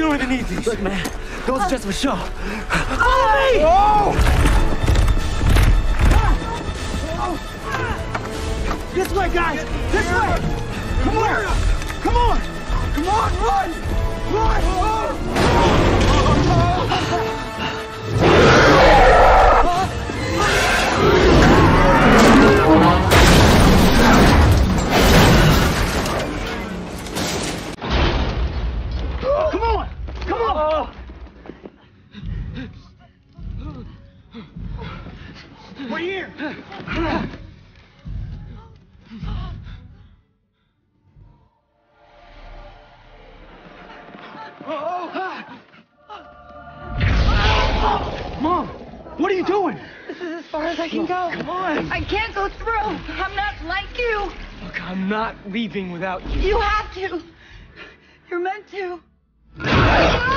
You don't even need these. Look, man, those are just for show. Hey! Oh! This way, guys! This way! Come on! Come on! Come on, run! Run! Mom, what are you doing? This is as far as I can go. Come on. I can't go through. I'm not like you. Look, I'm not leaving without you. You have to. You're meant to.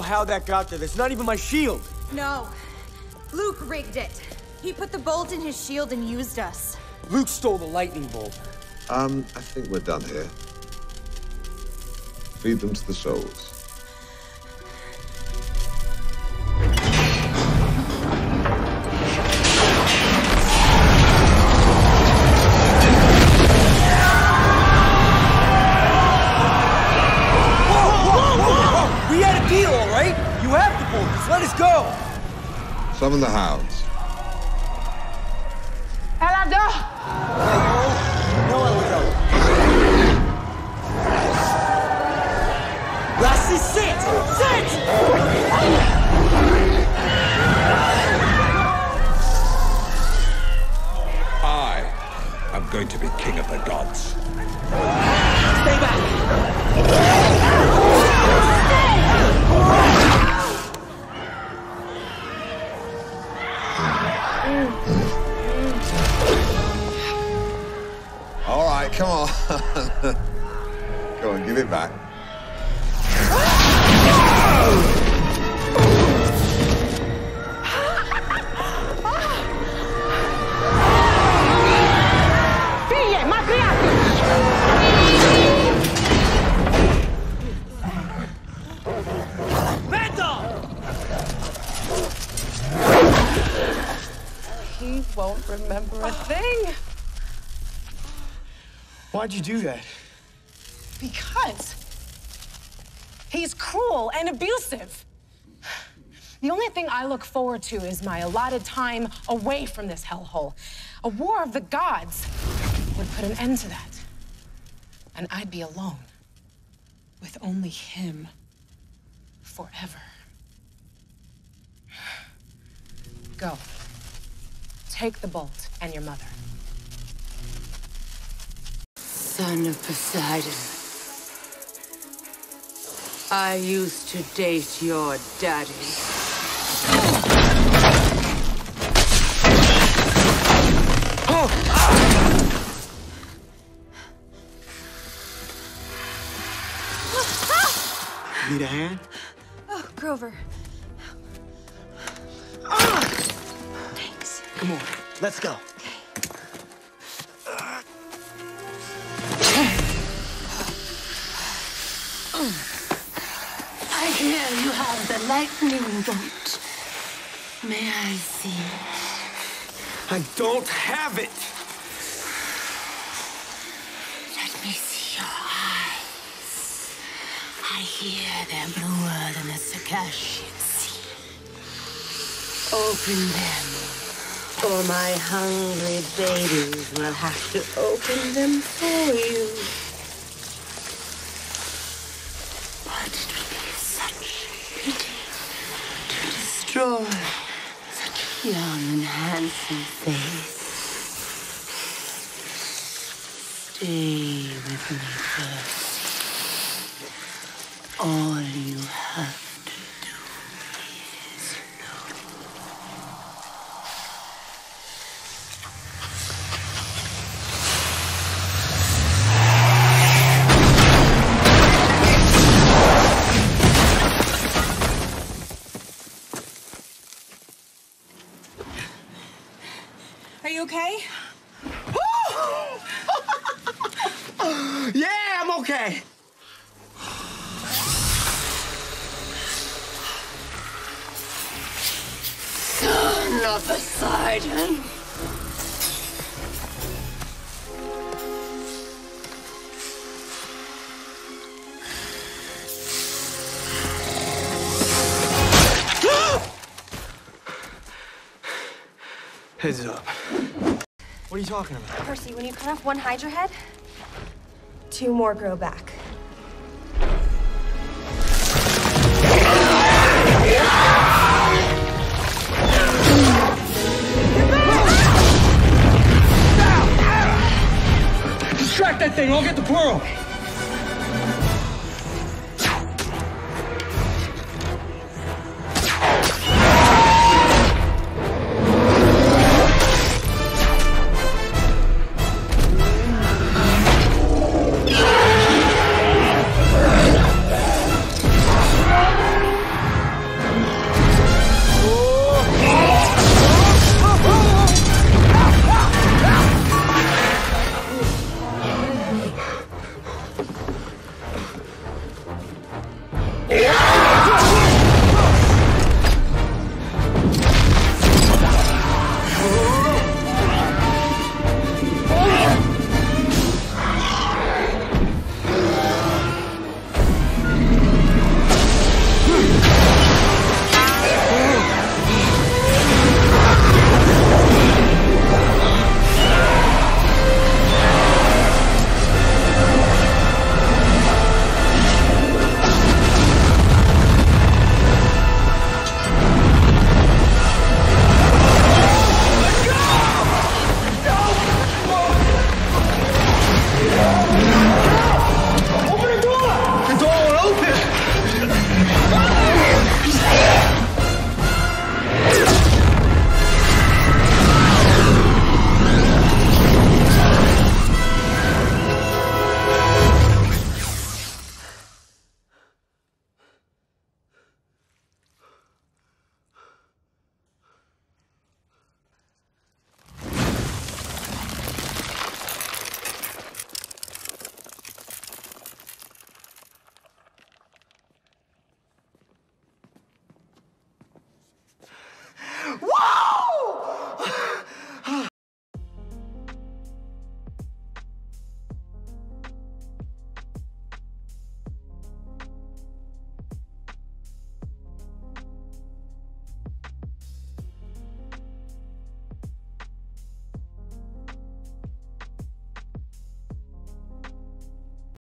know how that got there. That's not even my shield. No. Luke rigged it. He put the bolt in his shield and used us. Luke stole the lightning bolt. Um, I think we're done here. Feed them to the souls. Summon the hounds. Go on, give it back. Figlie, matriarchi! He won't remember a thing. Why'd you do that? Because he's cruel and abusive. The only thing I look forward to is my allotted time away from this hellhole. A war of the gods would put an end to that. And I'd be alone with only him forever. Go. Take the bolt and your mother. Son of Poseidon. I used to date your daddy. Need a hand? Oh, Grover. Thanks. Come on, let's go. Lightning bolt. May I see it? I don't have it. Let me see your eyes. I hear they're bluer than the Circassian sea. Open them, or my hungry babies will have to open them for you. But it would be such pity to destroy such a young and handsome face. Stay with me, Percy. All you have Are you okay? Yeah, I'm okay. Son of Poseidon. Heads up. What are you talking about? Percy, when you cut off one Hydra head, two more grow back. Distract that thing. I'll get the pearl.